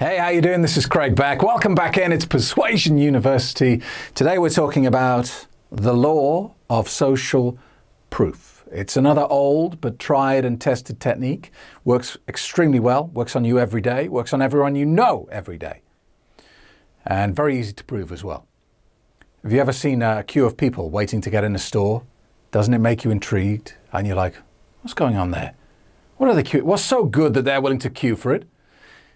Hey, how you doing? This is Craig Beck. Welcome back in. It's Persuasion University. Today we're talking about the law of social proof. It's another old but tried and tested technique. Works extremely well. Works on you every day. Works on everyone you know every day. And very easy to prove as well. Have you ever seen a queue of people waiting to get in a store? Doesn't it make you intrigued? And you're like, what's going on there? What are they queue? What's so good that they're willing to queue for it?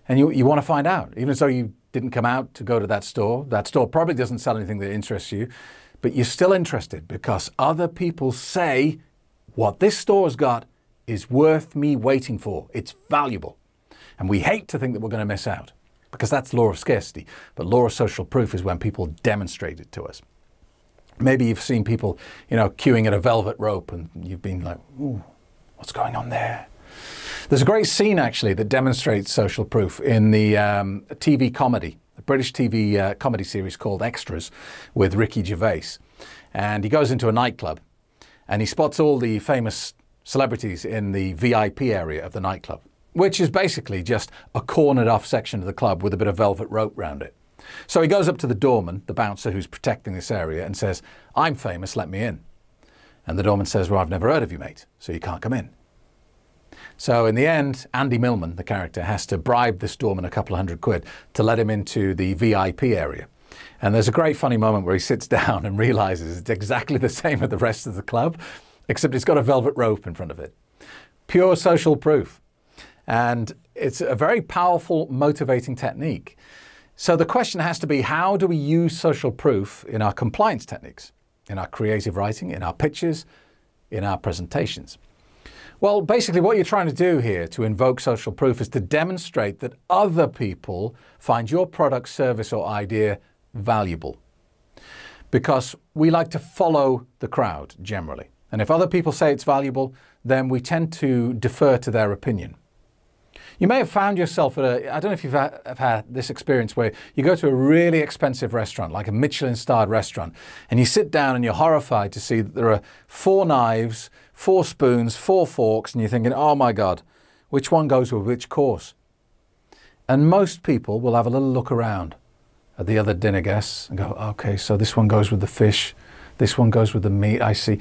And you, you want to find out, even though you didn't come out to go to that store. That store probably doesn't sell anything that interests you, but you're still interested because other people say what this store's got is worth me waiting for. It's valuable. And we hate to think that we're going to miss out because that's law of scarcity. But law of social proof is when people demonstrate it to us. Maybe you've seen people, you know, queuing at a velvet rope and you've been like, ooh, what's going on there? There's a great scene actually that demonstrates social proof in the um, TV comedy, the British TV uh, comedy series called Extras with Ricky Gervais. And he goes into a nightclub and he spots all the famous celebrities in the VIP area of the nightclub, which is basically just a cornered off section of the club with a bit of velvet rope round it. So he goes up to the doorman, the bouncer who's protecting this area, and says, I'm famous, let me in. And the doorman says, Well, I've never heard of you, mate, so you can't come in. So in the end, Andy Millman, the character, has to bribe this doorman a couple of hundred quid to let him into the VIP area. And there's a great funny moment where he sits down and realizes it's exactly the same as the rest of the club, except it's got a velvet rope in front of it. Pure social proof. And it's a very powerful, motivating technique. So the question has to be how do we use social proof in our compliance techniques, in our creative writing, in our pitches, in our presentations? Well, basically, what you're trying to do here to invoke social proof is to demonstrate that other people find your product, service, or idea valuable. Because we like to follow the crowd generally. And if other people say it's valuable, then we tend to defer to their opinion. You may have found yourself at a, I don't know if you've had, have had this experience where you go to a really expensive restaurant, like a Michelin starred restaurant, and you sit down and you're horrified to see that there are four knives, four spoons, four forks, and you're thinking, oh my God, which one goes with which course? And most people will have a little look around at the other dinner guests and go, okay, so this one goes with the fish, this one goes with the meat, I see.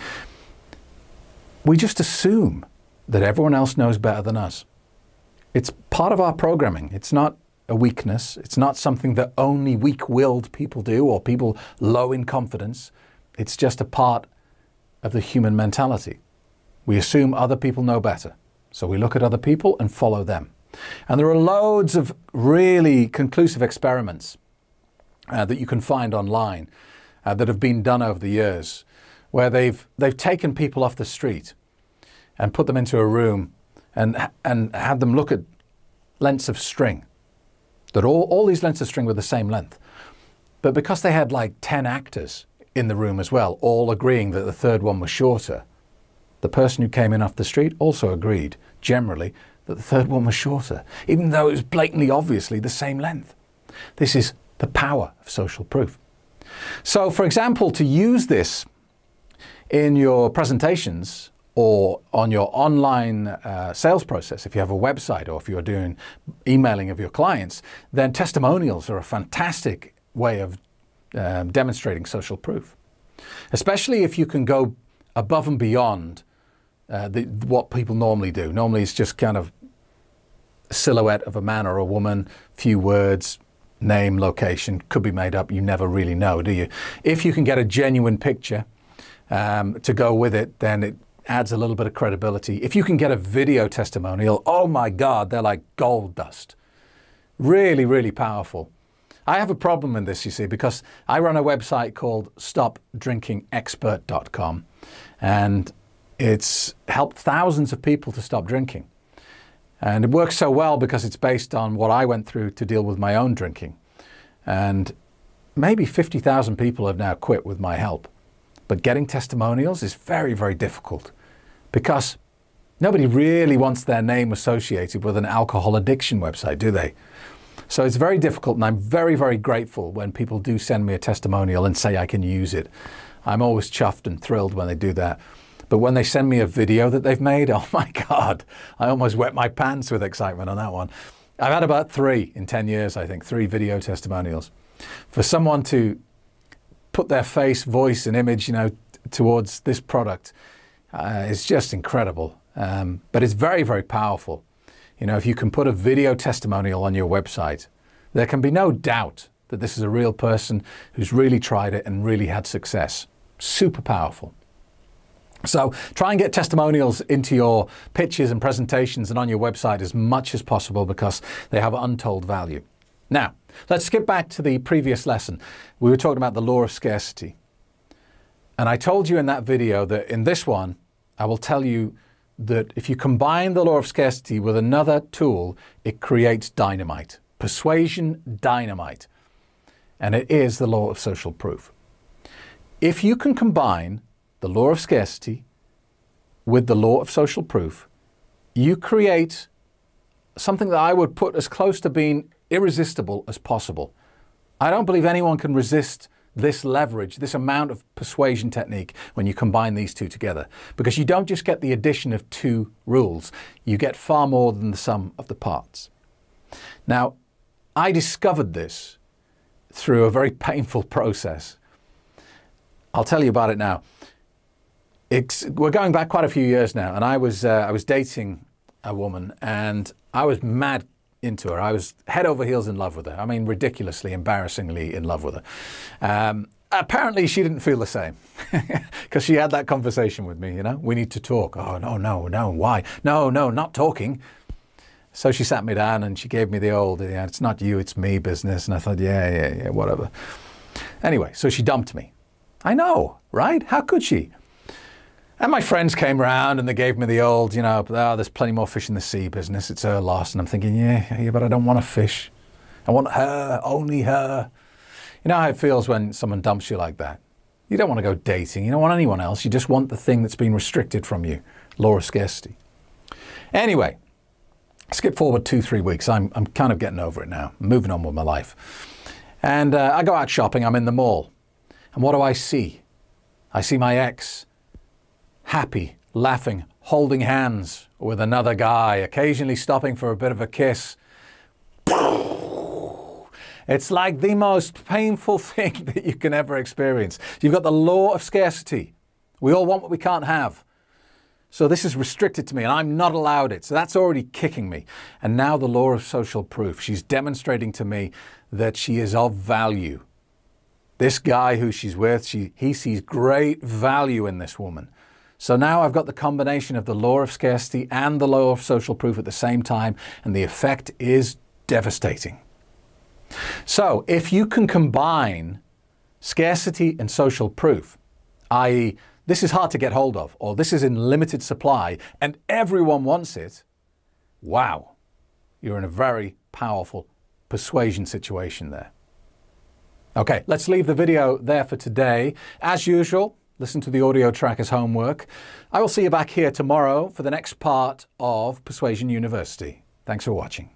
We just assume that everyone else knows better than us. It's part of our programming. It's not a weakness. It's not something that only weak willed people do or people low in confidence. It's just a part of the human mentality. We assume other people know better. So we look at other people and follow them. And there are loads of really conclusive experiments uh, that you can find online uh, that have been done over the years where they've, they've taken people off the street and put them into a room and, and had them look at lengths of string. That all, all these lengths of string were the same length. But because they had like 10 actors in the room as well, all agreeing that the third one was shorter, the person who came in off the street also agreed, generally, that the third one was shorter, even though it was blatantly obviously the same length. This is the power of social proof. So, for example, to use this in your presentations or on your online uh, sales process, if you have a website or if you're doing emailing of your clients, then testimonials are a fantastic way of um, demonstrating social proof. Especially if you can go above and beyond uh, the, what people normally do. Normally it's just kind of a silhouette of a man or a woman, few words, name, location, could be made up, you never really know, do you? If you can get a genuine picture um, to go with it, then it adds a little bit of credibility. If you can get a video testimonial, oh my God, they're like gold dust. Really, really powerful. I have a problem in this, you see, because I run a website called stopdrinkingexpert.com and it's helped thousands of people to stop drinking. And it works so well because it's based on what I went through to deal with my own drinking. And maybe 50,000 people have now quit with my help. But getting testimonials is very, very difficult because nobody really wants their name associated with an alcohol addiction website, do they? So it's very difficult, and I'm very, very grateful when people do send me a testimonial and say I can use it. I'm always chuffed and thrilled when they do that. But when they send me a video that they've made, oh my God, I almost wet my pants with excitement on that one. I've had about three in 10 years, I think, three video testimonials. For someone to put their face, voice, and image, you know, towards this product uh, is just incredible. Um, but it's very, very powerful. You know, if you can put a video testimonial on your website, there can be no doubt that this is a real person who's really tried it and really had success. Super powerful. So try and get testimonials into your pitches and presentations and on your website as much as possible because they have untold value. Now, let's skip back to the previous lesson. We were talking about the law of scarcity. And I told you in that video that in this one, I will tell you that if you combine the law of scarcity with another tool, it creates dynamite. Persuasion dynamite. And it is the law of social proof. If you can combine the law of scarcity with the law of social proof, you create something that I would put as close to being irresistible as possible. I don't believe anyone can resist this leverage, this amount of persuasion technique when you combine these two together. Because you don't just get the addition of two rules, you get far more than the sum of the parts. Now, I discovered this through a very painful process. I'll tell you about it now. It's, we're going back quite a few years now, and I was uh, I was dating a woman, and I was mad into her. I was head over heels in love with her. I mean, ridiculously, embarrassingly in love with her. Um, apparently, she didn't feel the same because she had that conversation with me. You know, we need to talk. Oh no, no, no. Why? No, no, not talking. So she sat me down and she gave me the old, yeah, it's not you, it's me business. And I thought, yeah, yeah, yeah, whatever. Anyway, so she dumped me. I know, right? How could she? And my friends came around and they gave me the old, you know, oh, there's plenty more fish in the sea business. It's her loss. And I'm thinking, yeah, yeah, but I don't want to fish. I want her, only her. You know how it feels when someone dumps you like that? You don't want to go dating. You don't want anyone else. You just want the thing that's been restricted from you. Law of scarcity. Anyway, skip forward two, three weeks. I'm, I'm kind of getting over it now. I'm moving on with my life. And uh, I go out shopping. I'm in the mall. And what do I see? I see my ex happy, laughing, holding hands with another guy, occasionally stopping for a bit of a kiss. It's like the most painful thing that you can ever experience. You've got the law of scarcity. We all want what we can't have. So this is restricted to me and I'm not allowed it. So that's already kicking me. And now the law of social proof. She's demonstrating to me that she is of value. This guy who she's with, she, he sees great value in this woman. So now I've got the combination of the law of scarcity and the law of social proof at the same time, and the effect is devastating. So if you can combine scarcity and social proof, i.e., this is hard to get hold of, or this is in limited supply, and everyone wants it, wow, you're in a very powerful persuasion situation there. Okay, let's leave the video there for today. As usual, listen to the audio track as homework. I will see you back here tomorrow for the next part of Persuasion University. Thanks for watching.